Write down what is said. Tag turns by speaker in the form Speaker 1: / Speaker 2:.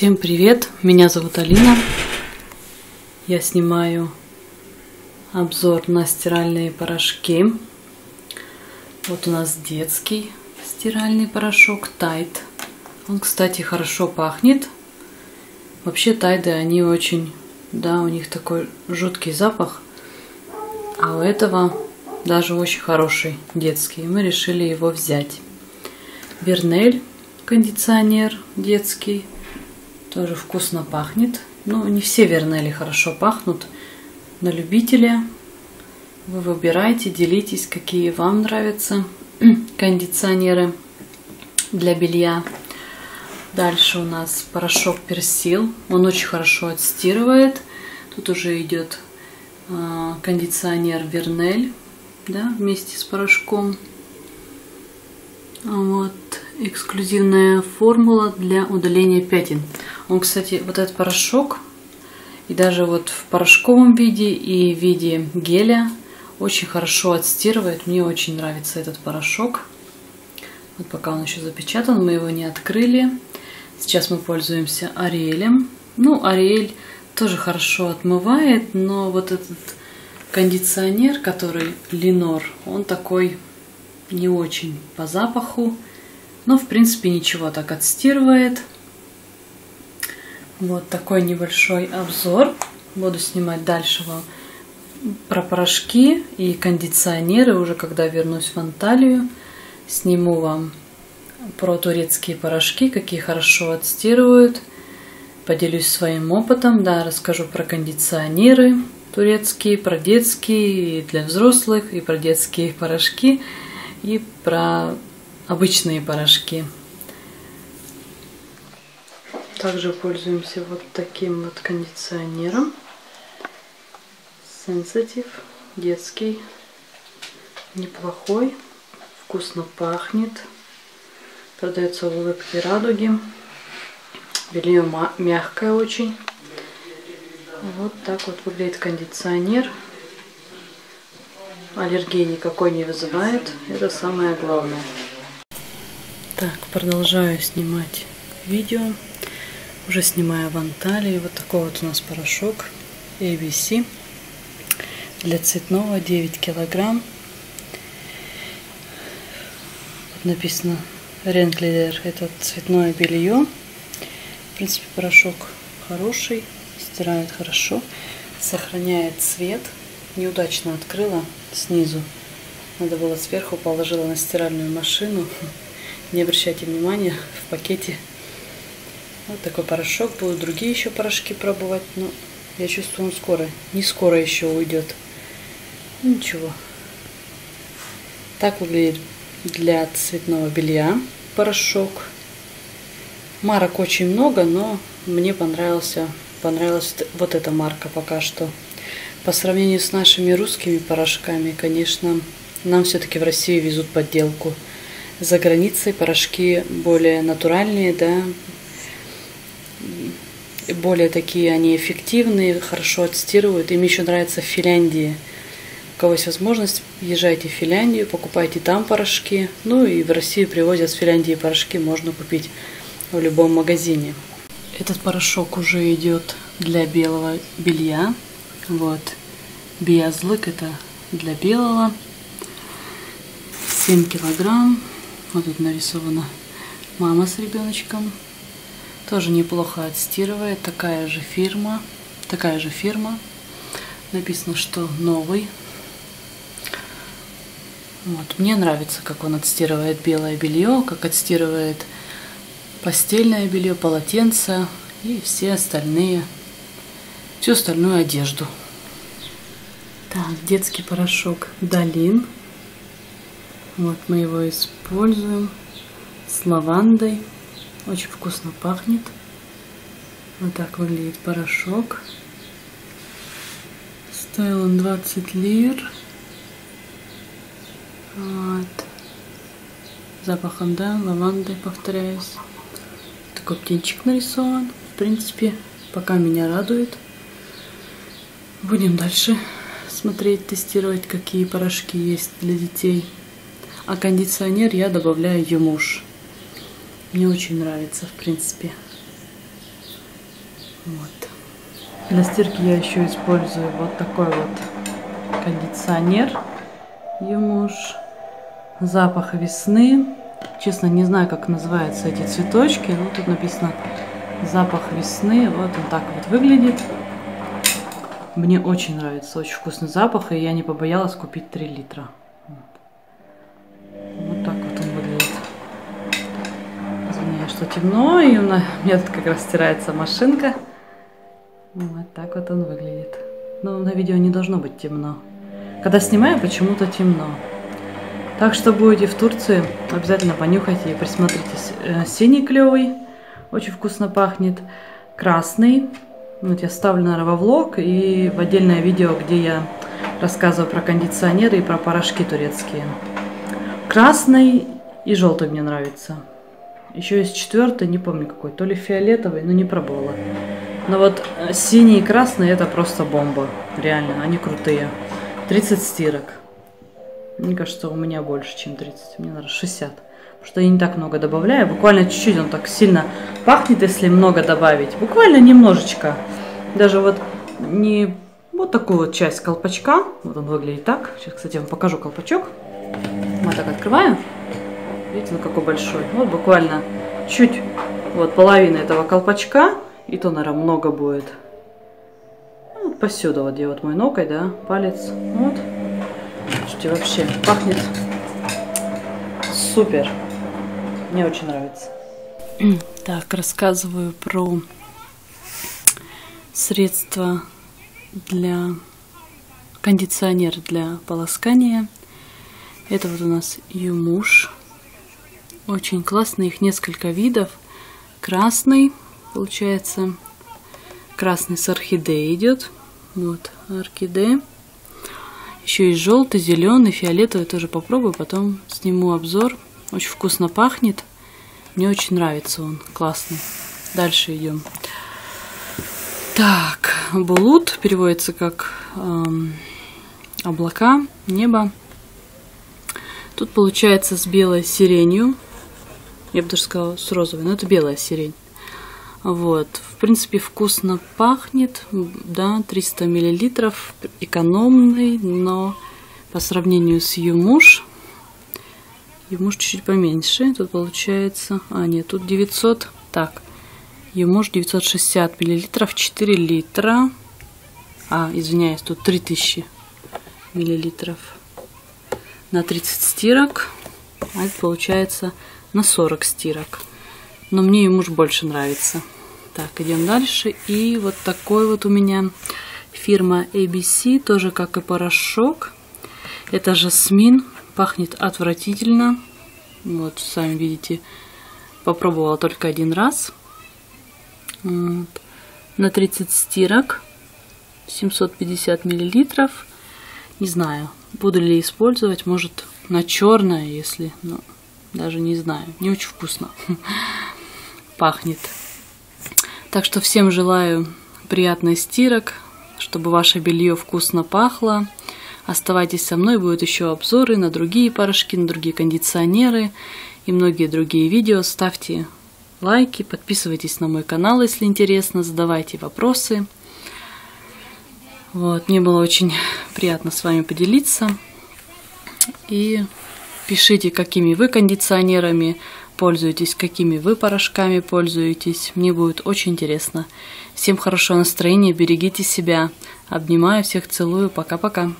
Speaker 1: Всем привет, меня зовут Алина. Я снимаю обзор на стиральные порошки. Вот у нас детский стиральный порошок Тайд. Он, кстати, хорошо пахнет. Вообще Тайды, они очень, да, у них такой жуткий запах. А у этого даже очень хороший детский. Мы решили его взять. Вернель кондиционер детский тоже вкусно пахнет. Ну, не все вернели хорошо пахнут. На любителя вы выбирайте, делитесь, какие вам нравятся кондиционеры для белья. Дальше у нас порошок персил. Он очень хорошо отстирывает. Тут уже идет э, кондиционер Вернель да, вместе с порошком. Вот эксклюзивная формула для удаления пятен. Он, кстати, вот этот порошок, и даже вот в порошковом виде и в виде геля очень хорошо отстирывает. Мне очень нравится этот порошок. Вот пока он еще запечатан, мы его не открыли. Сейчас мы пользуемся Ариэлем. Ну, Ариэль тоже хорошо отмывает, но вот этот кондиционер, который Ленор, он такой не очень по запаху. Но, в принципе, ничего так отстирывает. Вот такой небольшой обзор. Буду снимать дальше вам про порошки и кондиционеры, уже когда вернусь в Анталию. Сниму вам про турецкие порошки, какие хорошо отстирывают. Поделюсь своим опытом, да, расскажу про кондиционеры турецкие, про детские и для взрослых, и про детские порошки, и про обычные порошки. Также пользуемся вот таким вот кондиционером. Sensitive, детский, неплохой, вкусно пахнет. Продается в улыбке радуги. Белье мягкое очень. Вот так вот выглядит кондиционер. Аллергии никакой не вызывает. Это самое главное. Так, продолжаю снимать видео. Уже снимаю в Анталии. Вот такой вот у нас порошок ABC. Для цветного 9 килограмм. Вот написано Ренглидер. Это цветное белье. В принципе, порошок хороший. Стирает хорошо. Сохраняет цвет. Неудачно открыла снизу. Надо было сверху, положила на стиральную машину. Не обращайте внимания, в пакете вот такой порошок. Будут другие еще порошки пробовать, но я чувствую, он скоро, не скоро еще уйдет. Ничего. Так выглядит для цветного белья порошок. Марок очень много, но мне понравился, понравилась вот эта марка пока что. По сравнению с нашими русскими порошками, конечно, нам все-таки в Россию везут подделку за границей порошки более натуральные, да, более такие они эффективные, хорошо отстирывают. Им еще нравится в Финляндии. У кого есть возможность, езжайте в Финляндию, покупайте там порошки. Ну и в Россию привозят с Финляндии порошки, можно купить в любом магазине. Этот порошок уже идет для белого белья. Вот. Биазлык это для белого. 7 килограмм. Вот тут нарисована мама с ребеночком. Тоже неплохо отстирывает. Такая же фирма. Такая же фирма. Написано, что новый. Вот. Мне нравится, как он отстирывает белое белье, как отстирывает постельное белье, полотенце и все остальные, всю остальную одежду. Так, детский порошок Долин. Вот мы его используем с лавандой. Очень вкусно пахнет. Вот так выглядит порошок. Стоил он 20 лир. Вот. Запахом, да, лаванды, повторяюсь. Такой птенчик нарисован. В принципе, пока меня радует. Будем дальше смотреть, тестировать, какие порошки есть для детей. А кондиционер я добавляю Юмуш. Мне очень нравится, в принципе. Вот. Для стирки я еще использую вот такой вот кондиционер Юмуш. Запах весны. Честно, не знаю, как называются эти цветочки. Ну, тут написано запах весны. Вот он так вот выглядит. Мне очень нравится, очень вкусный запах, и я не побоялась купить 3 литра. Вот так вот он выглядит. Извиняюсь, что темно, и у меня тут как раз стирается машинка. Вот так вот он выглядит. Но на видео не должно быть темно. Когда снимаю, почему-то темно. Так что будете в Турции, обязательно понюхайте и присмотритесь. Э, синий клевый, очень вкусно пахнет. Красный, вот я ставлю, наверное, во влог и в отдельное видео, где я рассказываю про кондиционеры и про порошки турецкие. Красный и желтый мне нравится. Еще есть четвертый, не помню какой, то ли фиолетовый, но не пробовала. Но вот э, синий и красный это просто бомба. Реально, они крутые. 30 стирок. Мне кажется, у меня больше, чем 30. Мне, наверное, 60. Что я не так много добавляю. Буквально чуть-чуть он так сильно пахнет, если много добавить. Буквально немножечко. Даже вот не вот такую вот часть колпачка. Вот он выглядит так. Сейчас, кстати, вам покажу колпачок. Вот так открываю. Видите, он какой большой. Вот буквально чуть, вот половина этого колпачка. И то, наверное, много будет. Ну, вот посюда, вот где вот мой ноготь, да, палец. Вот. Слушайте, вообще пахнет супер. Мне очень нравится. Так, рассказываю про средства для кондиционер для полоскания. Это вот у нас Юмуш. Очень классный, их несколько видов. Красный, получается, красный с орхидеей идет. Вот, орхидея. Еще есть желтый, зеленый, фиолетовый тоже попробую, потом сниму обзор. Очень вкусно пахнет. Мне очень нравится он, классный. Дальше идем. Так, булут переводится как эм, облака, небо. Тут получается с белой сиренью. Я бы даже сказала с розовой, но это белая сирень. Вот, в принципе, вкусно пахнет, да, 300 миллилитров, экономный, но по сравнению с Юмуш, Юмуш чуть-чуть поменьше, тут получается, а нет, тут 900, так, Юмуш 960 миллилитров, 4 литра, а, извиняюсь, тут 3000 миллилитров на 30 стирок, а это получается на 40 стирок но мне ему уж больше нравится. Так, идем дальше. И вот такой вот у меня фирма ABC, тоже как и порошок. Это жасмин, пахнет отвратительно. Вот, сами видите, попробовала только один раз. Вот. На 30 стирок, 750 миллилитров. Не знаю, буду ли использовать, может на черное, если, ну, даже не знаю, не очень вкусно. пахнет. Так что всем желаю приятных стирок, чтобы ваше белье вкусно пахло. Оставайтесь со мной, будут еще обзоры на другие порошки, на другие кондиционеры и многие другие видео. Ставьте лайки, подписывайтесь на мой канал, если интересно, задавайте вопросы. Вот, мне было очень приятно с вами поделиться. И пишите, какими вы кондиционерами пользуетесь, какими вы порошками пользуетесь. Мне будет очень интересно. Всем хорошего настроения, берегите себя. Обнимаю всех, целую. Пока-пока.